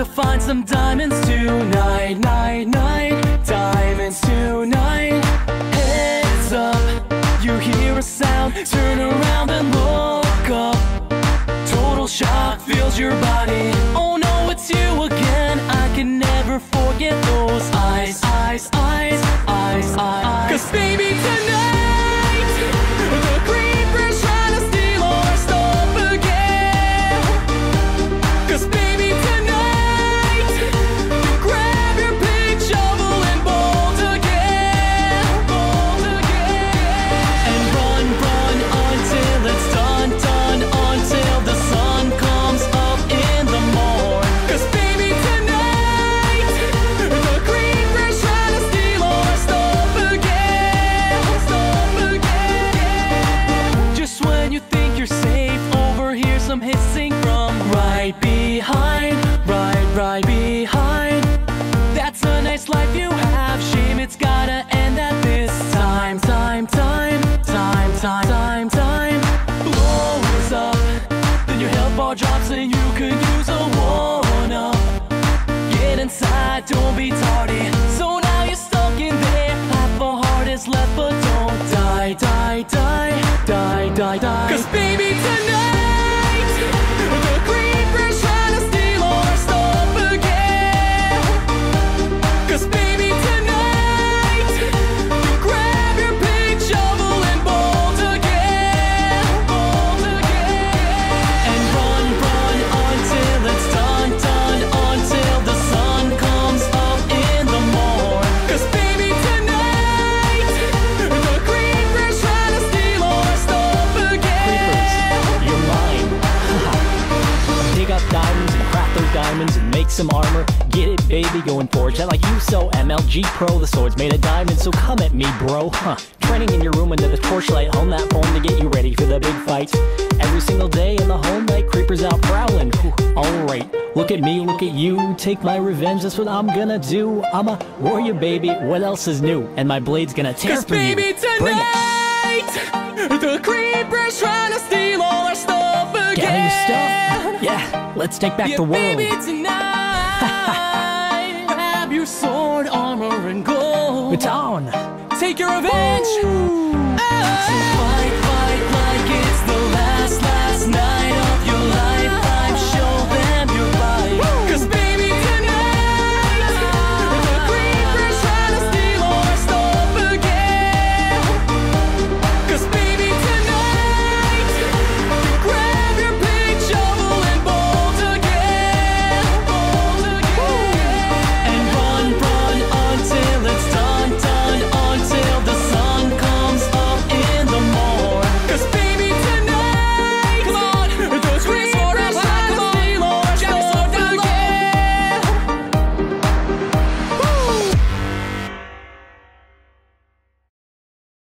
to find some diamonds tonight, night, night. Diamonds tonight. Heads up, you hear a sound. Turn around and look up. Total shock fills your body. Oh no, it's you again. I can never forget those eyes, life you have. Shame it's gotta end at this time, time, time, time, time, time, time. Blows up, then your health bar drops and you could use a one up. Get inside, don't be tardy. So now you're stuck in there. Half a heart is left, but don't die, die, die, die, die, die. Cause some armor. Get it, baby, going forge that like you so MLG Pro. The sword's made of diamonds, so come at me, bro. Huh. Training in your room under the torchlight, hone that form to get you ready for the big fight. Every single day in the whole night, creepers out prowling. Alright, look at me, look at you. Take my revenge, that's what I'm gonna do. I'm a warrior, baby. What else is new? And my blade's gonna tear Cause through baby, you. Bring it. tonight, the creeper's trying to steal all our stuff again. Gather your stuff. Yeah, let's take back Yeah, the world. baby, tonight, have your sword, armor, and gold. Take your revenge. Oh. Fight, fight, like it's the